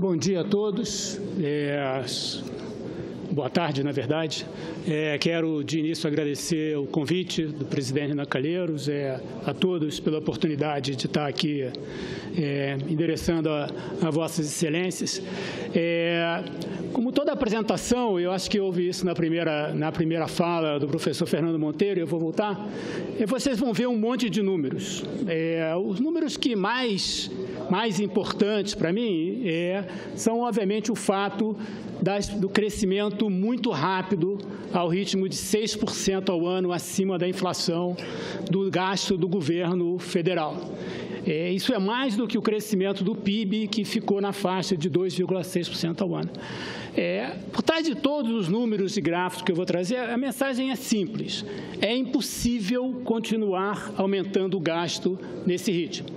Bom dia a todos. É, boa tarde, na verdade. É, quero, de início, agradecer o convite do presidente Renan Calheiros, é, a todos pela oportunidade de estar aqui é, endereçando a, a, Vossas Excelências. É, como toda apresentação, eu acho que houve isso na primeira, na primeira fala do professor Fernando Monteiro, eu vou voltar, é, vocês vão ver um monte de números. É, os números que mais, mais importantes para mim são, obviamente, o fato das, do crescimento muito rápido, ao ritmo de 6% ao ano acima da inflação do gasto do governo federal. É, isso é mais do que o crescimento do PIB, que ficou na faixa de 2,6% ao ano. É, por trás de todos os números e gráficos que eu vou trazer, a mensagem é simples. É impossível continuar aumentando o gasto nesse ritmo.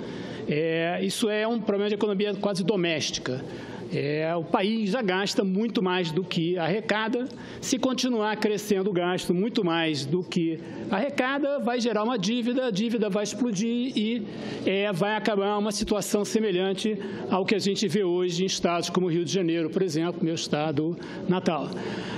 É, isso é um problema de economia quase doméstica. É, o país já gasta muito mais do que arrecada. Se continuar crescendo o gasto muito mais do que arrecada, vai gerar uma dívida, a dívida vai explodir e é, vai acabar uma situação semelhante ao que a gente vê hoje em estados como o Rio de Janeiro, por exemplo, meu estado natal.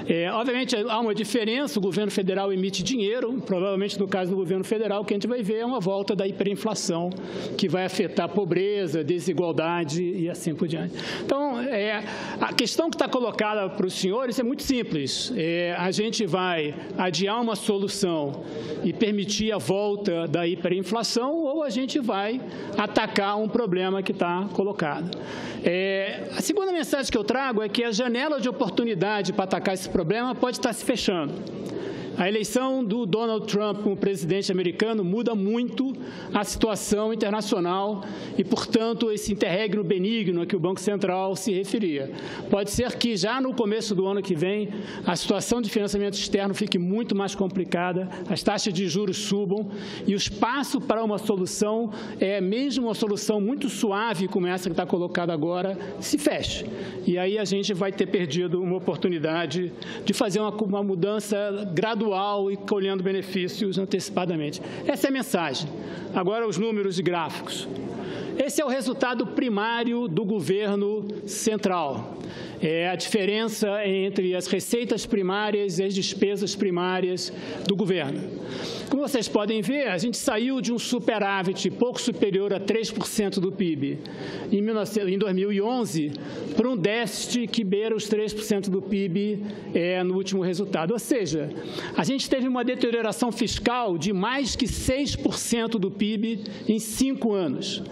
É, obviamente, há uma diferença, o governo federal emite dinheiro, provavelmente no caso do governo federal, o que a gente vai ver é uma volta da hiperinflação, que vai afetar pobreza, desigualdade e assim por diante. Então, é, a questão que está colocada para os senhores é muito simples. É, a gente vai adiar uma solução e permitir a volta da hiperinflação ou a gente vai atacar um problema que está colocado. É, a segunda mensagem que eu trago é que a janela de oportunidade para atacar esse problema pode estar se fechando. A eleição do Donald Trump como presidente americano muda muito a situação internacional e, portanto, esse interregno benigno a que o Banco Central se referia. Pode ser que já no começo do ano que vem a situação de financiamento externo fique muito mais complicada, as taxas de juros subam e o espaço para uma solução, é mesmo uma solução muito suave como essa que está colocada agora, se feche. E aí a gente vai ter perdido uma oportunidade de fazer uma, uma mudança gradual gradual e colhendo benefícios antecipadamente. Essa é a mensagem. Agora os números e gráficos. Esse é o resultado primário do governo central é a diferença entre as receitas primárias e as despesas primárias do governo. Como vocês podem ver, a gente saiu de um superávit pouco superior a 3% do PIB em 2011 para um déficit que beira os 3% do PIB é, no último resultado. Ou seja, a gente teve uma deterioração fiscal de mais que 6% do PIB em cinco anos.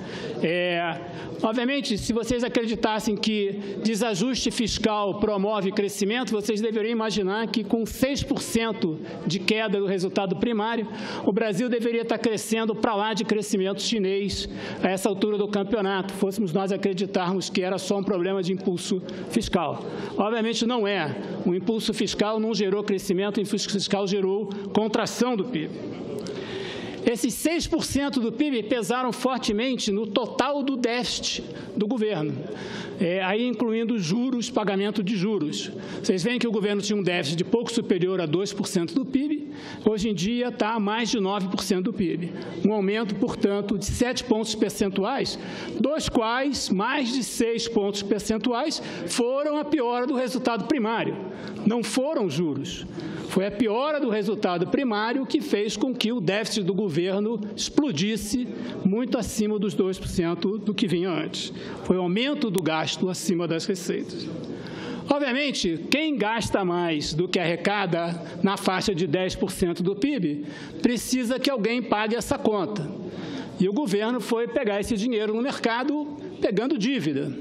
É, obviamente, se vocês acreditassem que desajuste fiscal promove crescimento, vocês deveriam imaginar que com 6% de queda do resultado primário, o Brasil deveria estar crescendo para lá de crescimento chinês a essa altura do campeonato, fôssemos nós acreditarmos que era só um problema de impulso fiscal. Obviamente não é. O impulso fiscal não gerou crescimento, o impulso fiscal gerou contração do PIB. Esses 6% do PIB pesaram fortemente no total do déficit do governo é, aí incluindo juros, pagamento de juros. Vocês veem que o governo tinha um déficit de pouco superior a 2% do PIB, hoje em dia está a mais de 9% do PIB. Um aumento, portanto, de 7 pontos percentuais, dos quais mais de 6 pontos percentuais foram a piora do resultado primário, não foram juros. Foi a piora do resultado primário que fez com que o déficit do governo explodisse muito acima dos 2% do que vinha antes. Foi o aumento do gasto acima das receitas. Obviamente, quem gasta mais do que arrecada na faixa de 10% do PIB, precisa que alguém pague essa conta. E o governo foi pegar esse dinheiro no mercado pegando dívida.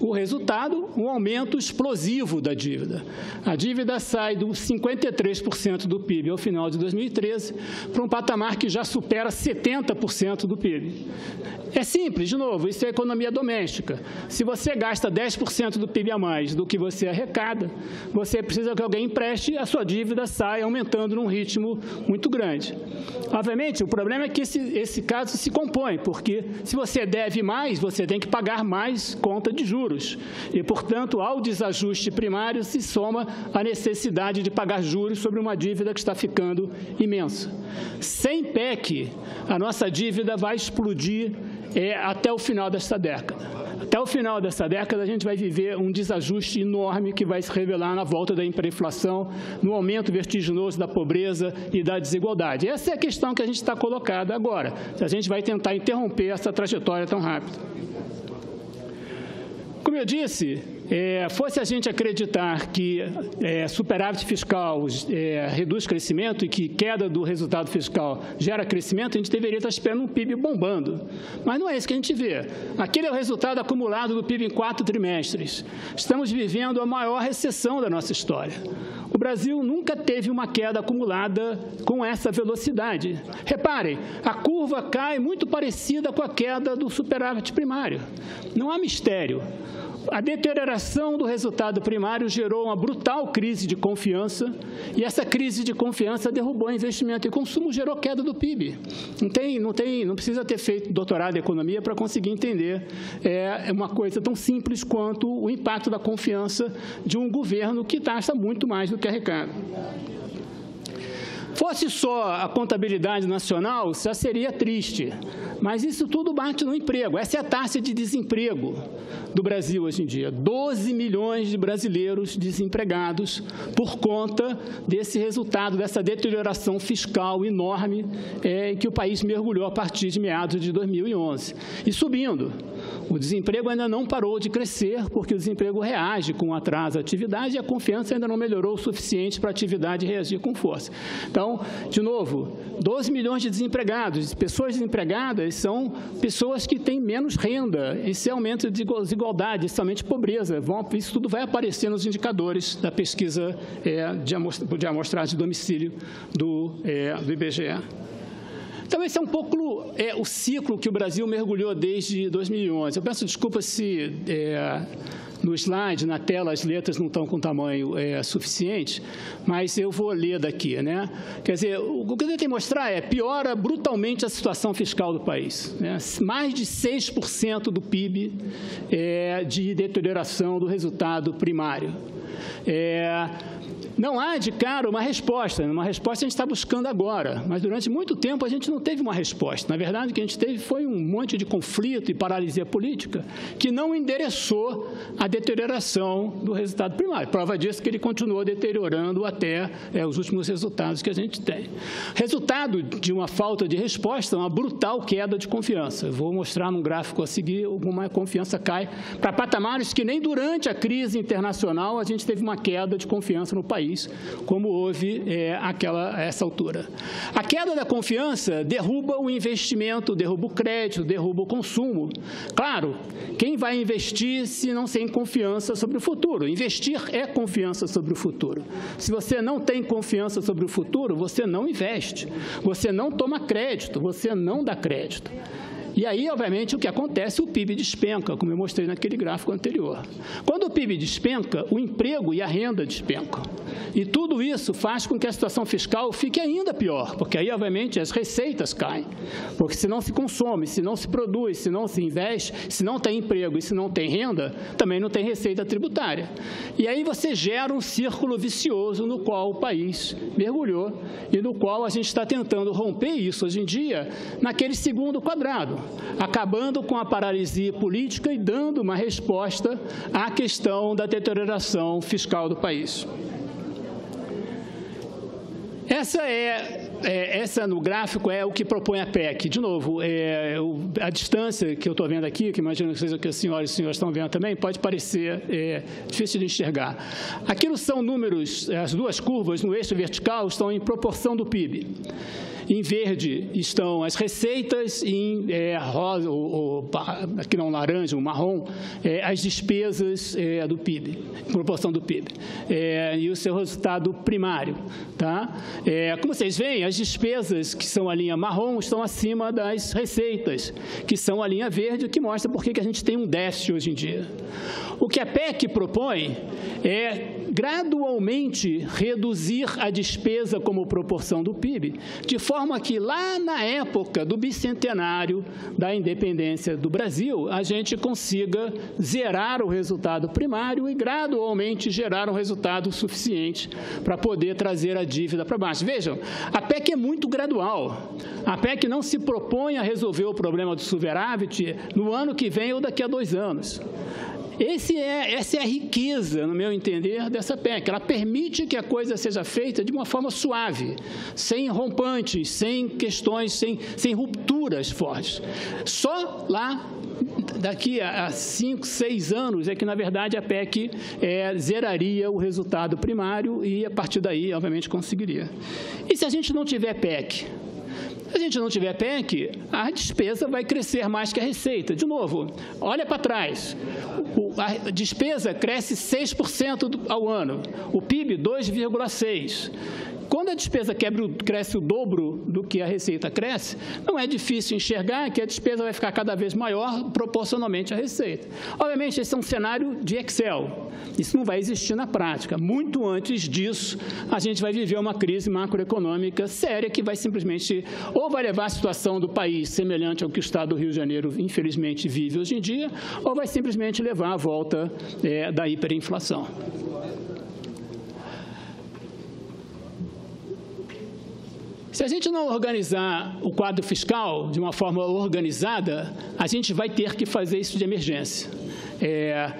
O resultado, um aumento explosivo da dívida. A dívida sai dos 53% do PIB ao final de 2013 para um patamar que já supera 70% do PIB. É simples, de novo, isso é economia doméstica. Se você gasta 10% do PIB a mais do que você arrecada, você precisa que alguém empreste, a sua dívida sai aumentando num ritmo muito grande. Obviamente, o problema é que esse, esse caso se compõe, porque se você deve mais, você tem que pagar mais conta de juros juros. E, portanto, ao desajuste primário se soma a necessidade de pagar juros sobre uma dívida que está ficando imensa. Sem PEC, a nossa dívida vai explodir é, até o final desta década. Até o final dessa década, a gente vai viver um desajuste enorme que vai se revelar na volta da hiperinflação, no aumento vertiginoso da pobreza e da desigualdade. Essa é a questão que a gente está colocada agora, se a gente vai tentar interromper essa trajetória tão rápida. Como eu disse, é, fosse a gente acreditar que é, superávit fiscal é, reduz crescimento e que queda do resultado fiscal gera crescimento, a gente deveria estar esperando um PIB bombando. Mas não é isso que a gente vê. Aquele é o resultado acumulado do PIB em quatro trimestres. Estamos vivendo a maior recessão da nossa história. O Brasil nunca teve uma queda acumulada com essa velocidade. Reparem, a curva cai muito parecida com a queda do superávit primário. Não há mistério. A deterioração do resultado primário gerou uma brutal crise de confiança e essa crise de confiança derrubou investimento e consumo, gerou queda do PIB. Não tem, não tem, não precisa ter feito doutorado em economia para conseguir entender é, é uma coisa tão simples quanto o impacto da confiança de um governo que taxa muito mais do que arrecada. Fosse só a contabilidade nacional, já seria triste. Mas isso tudo bate no emprego. Essa é a taxa de desemprego do Brasil hoje em dia. 12 milhões de brasileiros desempregados por conta desse resultado, dessa deterioração fiscal enorme é, que o país mergulhou a partir de meados de 2011. E subindo. O desemprego ainda não parou de crescer, porque o desemprego reage com atraso à atividade e a confiança ainda não melhorou o suficiente para a atividade reagir com força. Então, de novo, 12 milhões de desempregados. Pessoas desempregadas são pessoas que têm menos renda. Esse aumento de desigualdade, esse aumento de pobreza. isso tudo vai aparecer nos indicadores da pesquisa é, de amostragem de domicílio do, é, do IBGE. Então, esse é um pouco é, o ciclo que o Brasil mergulhou desde 2011. Eu peço desculpa se é, no slide, na tela, as letras não estão com tamanho é, suficiente, mas eu vou ler daqui. Né? Quer dizer, o que eu tentei mostrar é piora brutalmente a situação fiscal do país. Né? Mais de 6% do PIB é, de deterioração do resultado primário. É, não há de cara uma resposta. Uma resposta a gente está buscando agora, mas durante muito tempo a gente não teve uma resposta. Na verdade, o que a gente teve foi um monte de conflito e paralisia política que não endereçou a deterioração do resultado primário. Prova disso que ele continuou deteriorando até é, os últimos resultados que a gente tem. Resultado de uma falta de resposta, uma brutal queda de confiança. vou mostrar num gráfico a seguir como a confiança cai para patamares que nem durante a crise internacional a gente teve uma queda de confiança no país país, como houve é, aquela, essa altura. A queda da confiança derruba o investimento, derruba o crédito, derruba o consumo. Claro, quem vai investir se não tem confiança sobre o futuro? Investir é confiança sobre o futuro. Se você não tem confiança sobre o futuro, você não investe, você não toma crédito, você não dá crédito. E aí, obviamente, o que acontece, o PIB despenca, como eu mostrei naquele gráfico anterior. Quando o PIB despenca, o emprego e a renda despencam. E tudo isso faz com que a situação fiscal fique ainda pior, porque aí, obviamente, as receitas caem. Porque se não se consome, se não se produz, se não se investe, se não tem emprego e se não tem renda, também não tem receita tributária. E aí você gera um círculo vicioso no qual o país mergulhou e no qual a gente está tentando romper isso hoje em dia naquele segundo quadrado acabando com a paralisia política e dando uma resposta à questão da deterioração fiscal do país. Essa é, é, essa no gráfico é o que propõe a PEC. De novo, é, a distância que eu estou vendo aqui, que imagino que seja que as senhoras e senhores estão vendo também, pode parecer é, difícil de enxergar. Aquilo são números, as duas curvas no eixo vertical estão em proporção do PIB. Em verde estão as receitas, em é, rosa, ou, ou, aqui não, laranja, o marrom, é, as despesas é, do PIB, proporção do PIB. É, e o seu resultado primário. Tá? É, como vocês veem, as despesas que são a linha marrom estão acima das receitas, que são a linha verde, que mostra por que a gente tem um déficit hoje em dia. O que a PEC propõe é gradualmente reduzir a despesa como proporção do PIB, de forma que lá na época do bicentenário da independência do Brasil, a gente consiga zerar o resultado primário e gradualmente gerar um resultado suficiente para poder trazer a dívida para baixo. Vejam, a PEC é muito gradual. A PEC não se propõe a resolver o problema do superávit no ano que vem ou daqui a dois anos. É, essa é a riqueza, no meu entender, dessa PEC. Ela permite que a coisa seja feita de uma forma suave, sem rompantes, sem questões, sem, sem rupturas fortes. Só lá daqui a cinco, seis anos é que, na verdade, a PEC é, zeraria o resultado primário e, a partir daí, obviamente, conseguiria. E se a gente não tiver PEC? Se a gente não tiver PEC, a despesa vai crescer mais que a receita. De novo, olha para trás. a despesa cresce 6% ao ano, o PIB 2,6%. Quando a despesa quebra, cresce o dobro do que a receita cresce, não é difícil enxergar que a despesa vai ficar cada vez maior proporcionalmente à receita. Obviamente, esse é um cenário de Excel. Isso não vai existir na prática. Muito antes disso, a gente vai viver uma crise macroeconômica séria que vai simplesmente ou vai levar a situação do país semelhante ao que o Estado do Rio de Janeiro, infelizmente, vive hoje em dia, ou vai simplesmente levar à volta é, da hiperinflação. Se a gente não organizar o quadro fiscal de uma forma organizada, a gente vai ter que fazer isso de emergência. É,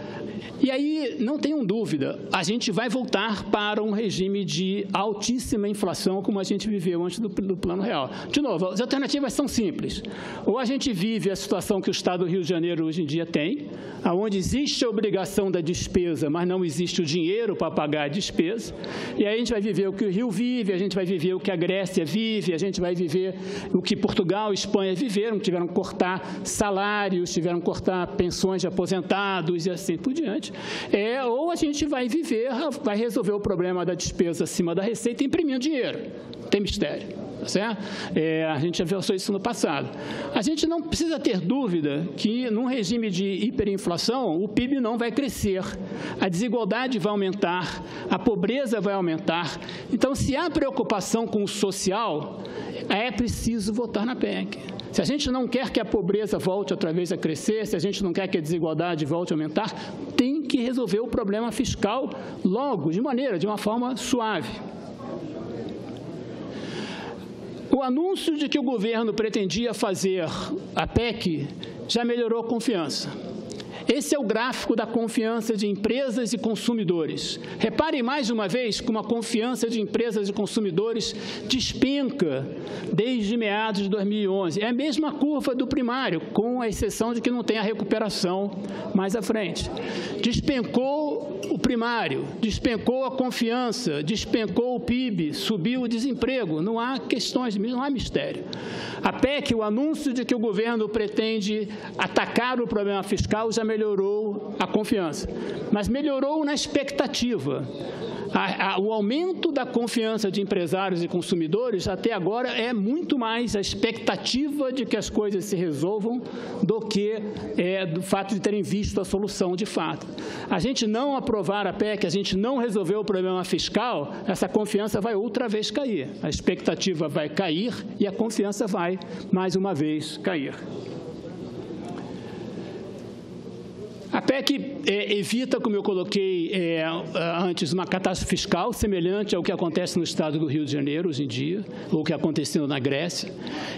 e aí, não tenham dúvida, a gente vai voltar para um regime de altíssima inflação como a gente viveu antes do, do, plano real. De novo, as alternativas são simples. Ou a gente vive a situação que o Estado do Rio de Janeiro hoje em dia tem, onde existe a obrigação da despesa, mas não existe o dinheiro para pagar a despesa. E aí a gente vai viver o que o Rio vive, a gente vai viver o que a Grécia vive, a gente vai viver o que Portugal e Espanha viveram, tiveram que cortar salários, tiveram que cortar pensões de aposentados e assim por diante. É, ou a gente vai viver, vai resolver o problema da despesa acima da receita imprimindo dinheiro. Tem mistério. Tá certo? É, a gente viu isso no passado. A gente não precisa ter dúvida que, num regime de hiperinflação, o PIB não vai crescer, a desigualdade vai aumentar, a pobreza vai aumentar. Então, se há preocupação com o social, é preciso votar na PEC. Se a gente não quer que a pobreza volte outra vez a crescer, se a gente não quer que a desigualdade volte a aumentar, tem que resolver o problema fiscal logo, de maneira, de uma forma suave. O anúncio de que o governo pretendia fazer a PEC já melhorou a confiança. Esse é o gráfico da confiança de empresas e consumidores. Reparem mais uma vez como a confiança de empresas e consumidores despenca desde meados de 2011. É a mesma curva do primário, com a exceção de que não tem a recuperação mais à frente. Despencou o primário, despencou a confiança, despencou o PIB, subiu o desemprego. Não há questões, não há mistério. A PEC, o anúncio de que o governo pretende atacar o problema fiscal já melhorou a confiança, mas melhorou na expectativa. A, a, o aumento da confiança de empresários e consumidores até agora é muito mais a expectativa de que as coisas se resolvam do que é, do fato de terem visto a solução de fato. A gente não aprovar a PEC, a gente não resolver o problema fiscal, essa confiança vai outra vez cair. A expectativa vai cair e a confiança vai, mais uma vez, cair. A PEC é, evita, como eu coloquei é, antes, uma catástrofe fiscal semelhante ao que acontece no estado do Rio de Janeiro hoje em dia, ou que aconteceu na Grécia.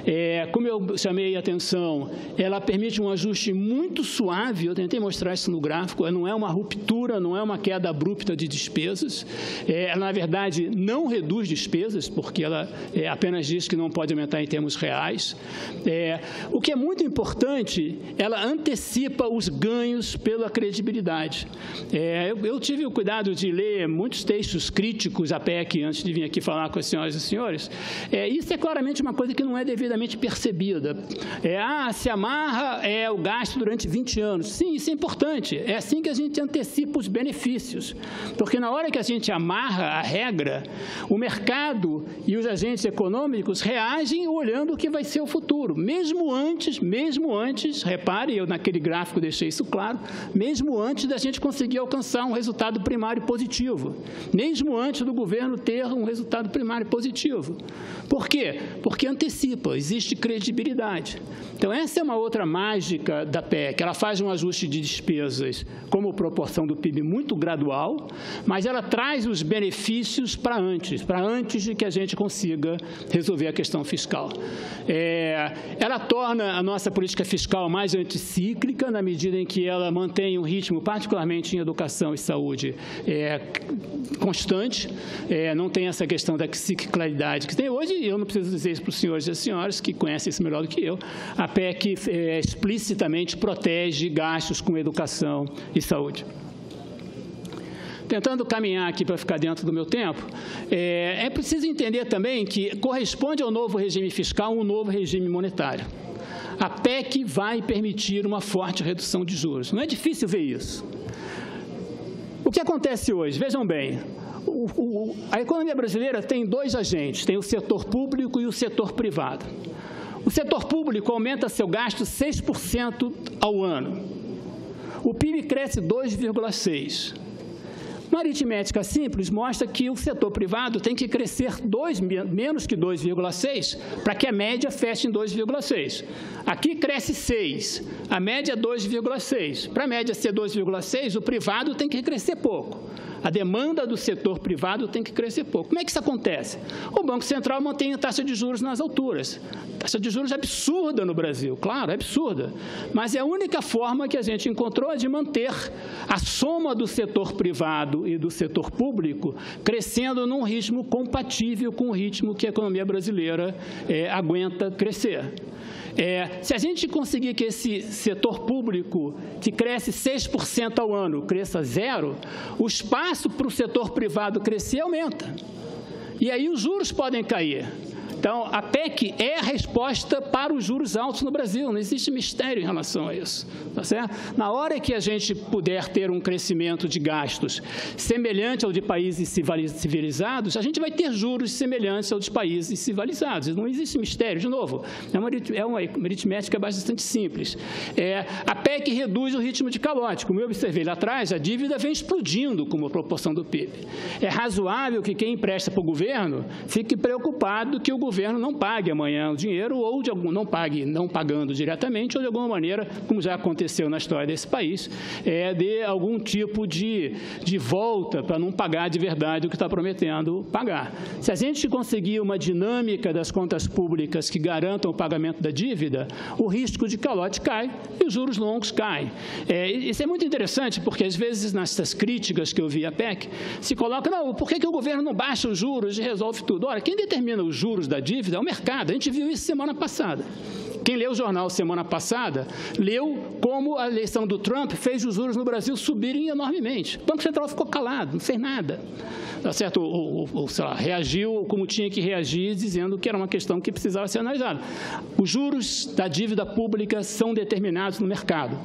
É, como eu chamei a atenção, ela permite um ajuste muito suave, eu tentei mostrar isso no gráfico, não é uma ruptura, não é uma queda abrupta de despesas. É, ela, na verdade, não reduz despesas, porque ela é, apenas diz que não pode aumentar em termos reais. É, o que é muito importante, ela antecipa os ganhos pela credibilidade. É, eu, eu, tive o cuidado de ler muitos textos críticos à PEC antes de vir aqui falar com as senhoras e senhores. É, isso é claramente uma coisa que não é devidamente percebida. É, ah, se amarra é o gasto durante 20 anos. Sim, isso é importante. É assim que a gente antecipa os benefícios. Porque na hora que a gente amarra a regra, o mercado e os agentes econômicos reagem olhando o que vai ser o futuro. Mesmo antes, mesmo antes, repare, eu naquele gráfico deixei isso claro, mesmo antes da gente conseguir alcançar um resultado primário positivo, mesmo antes do governo ter um resultado primário positivo. Por quê? Porque antecipa, existe credibilidade. Então, essa é uma outra mágica da PEC. Ela faz um ajuste de despesas como proporção do PIB muito gradual, mas ela traz os benefícios para antes, para antes de que a gente consiga resolver a questão fiscal. É, ela torna a nossa política fiscal mais anticíclica, na medida em que ela mantém um ritmo, particularmente em educação e saúde, é, constante, é, não tem essa questão da ciclicalidade que tem hoje, e eu não preciso dizer isso para os senhores e as senhoras, que conhecem isso melhor do que eu, a PEC é, explicitamente protege gastos com educação e saúde tentando caminhar aqui para ficar dentro do meu tempo, é, é preciso entender também que corresponde ao novo regime fiscal um novo regime monetário. A PEC vai permitir uma forte redução de juros. Não é difícil ver isso. O que acontece hoje? Vejam bem, o, o, a economia brasileira tem dois agentes, tem o setor público e o setor privado. O setor público aumenta seu gasto 6% ao ano. O PIB cresce 2,6%. Uma aritmética simples mostra que o setor privado tem que crescer menos que 2,6 para que a média feche em 2,6. Aqui cresce 6, a média é 2,6. Para a média ser 2,6, o privado tem que crescer pouco. A demanda do setor privado tem que crescer pouco. Como é que isso acontece? O Banco Central mantém a taxa de juros nas alturas. taxa de juros é absurda no Brasil, claro, é absurda. Mas é a única forma que a gente encontrou de manter a soma do setor privado e do setor público crescendo num ritmo compatível com o ritmo que a economia brasileira é, aguenta crescer. É, se a gente conseguir que esse setor público, que cresce 6% ao ano, cresça zero, o espaço para o setor privado crescer aumenta. E aí os juros podem cair. Então, a PEC é a resposta para os juros altos no Brasil, não existe mistério em relação a isso. Tá certo? Na hora que a gente puder ter um crescimento de gastos semelhante ao de países civilizados, a gente vai ter juros semelhantes aos de países civilizados. Não existe mistério, de novo, é uma, é uma aritmética bastante simples. É, a PEC reduz o ritmo de calote. Como eu observei lá atrás, a dívida vem explodindo como proporção do PIB. É razoável que quem empresta para o governo fique preocupado que o governo governo não pague amanhã o dinheiro ou de algum não pague não pagando diretamente ou de alguma maneira, como já aconteceu na história desse país, é, de algum tipo de, de volta para não pagar de verdade o que está prometendo pagar. Se a gente conseguir uma dinâmica das contas públicas que garantam o pagamento da dívida, o risco de calote cai e os juros longos caem. É, isso é muito interessante porque às vezes nessas críticas que eu vi à PEC se coloca, não, por que, que o governo não baixa os juros e resolve tudo? Ora, quem determina os juros da dívida é o mercado. A gente viu isso semana passada. Quem leu o jornal semana passada, leu como a eleição do Trump fez os juros no Brasil subirem enormemente. O Banco Central ficou calado, não fez nada. Tá certo? Ou, ou, sei lá, reagiu como tinha que reagir, dizendo que era uma questão que precisava ser analisada. Os juros da dívida pública são determinados no mercado.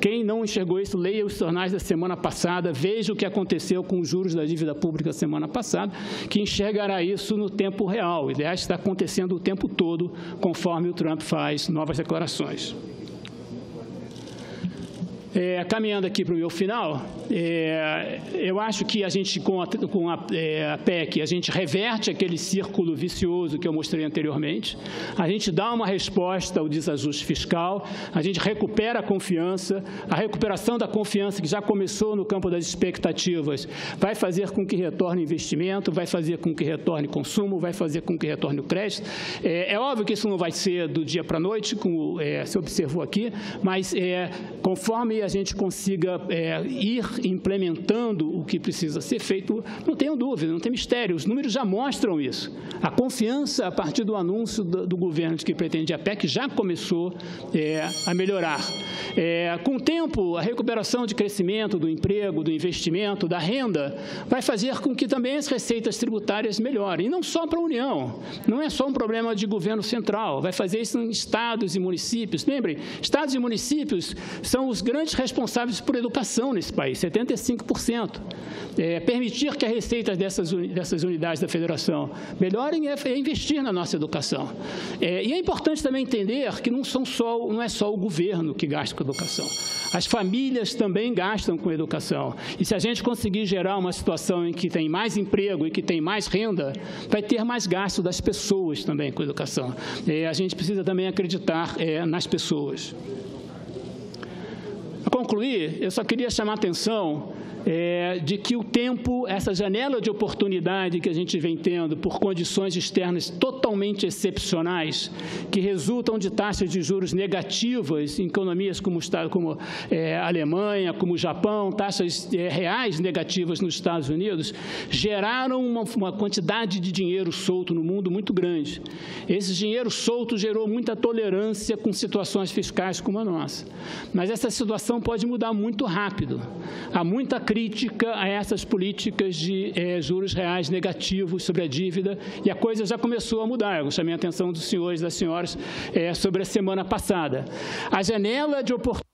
Quem não enxergou isso, leia os jornais da semana passada, veja o que aconteceu com os juros da dívida pública semana passada, que enxergará isso no tempo real. Aliás, está acontecendo o tempo todo, conforme o Trump faz novas declarações. É, caminhando aqui para o meu final, é, eu acho que a gente, com, a, com a, é, a, PEC, a gente reverte aquele círculo vicioso que eu mostrei anteriormente, a gente dá uma resposta ao desajuste fiscal, a gente recupera a confiança, a recuperação da confiança que já começou no campo das expectativas vai fazer com que retorne investimento, vai fazer com que retorne consumo, vai fazer com que retorne o crédito. É, é óbvio que isso não vai ser do dia para a noite, como é, se observou aqui, mas é, conforme a gente consiga é, ir implementando o que precisa ser feito, não tenho dúvida, não tem mistério, os números já mostram isso. A confiança, a partir do anúncio do, do governo de que pretende a PEC, já começou é, a melhorar. É, com o tempo, a recuperação de crescimento do emprego, do investimento, da renda, vai fazer com que também as receitas tributárias melhorem. E não só para a União, não é só um problema de governo central, vai fazer isso em estados e municípios. Lembrem, estados e municípios são os grandes grandes responsáveis por educação nesse país, 75%. É, permitir que a receita dessas, dessas unidades da federação melhorem é, é investir na nossa educação. É, e é importante também entender que não, são só, não é só o governo que gasta com educação. As famílias também gastam com educação. E se a gente conseguir gerar uma situação em que tem mais emprego e que tem mais renda, vai ter mais gasto das pessoas também com educação. É, a gente precisa também acreditar é, nas pessoas. Concluir, eu só queria chamar a atenção é, de que o tempo, essa janela de oportunidade que a gente vem tendo por condições externas totalmente excepcionais, que resultam de taxas de juros negativas em economias como, como é, Alemanha, como Japão, taxas é, reais negativas nos Estados Unidos, geraram uma, uma quantidade de dinheiro solto no mundo muito grande. Esse dinheiro solto gerou muita tolerância com situações fiscais como a nossa. Mas essa situação pode mudar muito rápido. Há muita crítica a essas políticas de é, juros reais negativos sobre a dívida e a coisa já começou a mudar. Eu chamei a atenção dos senhores e das senhoras é, sobre a semana passada. A janela de oportunidade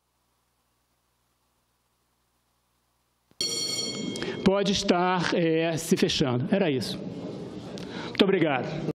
pode estar é, se fechando. Era isso. Muito obrigado.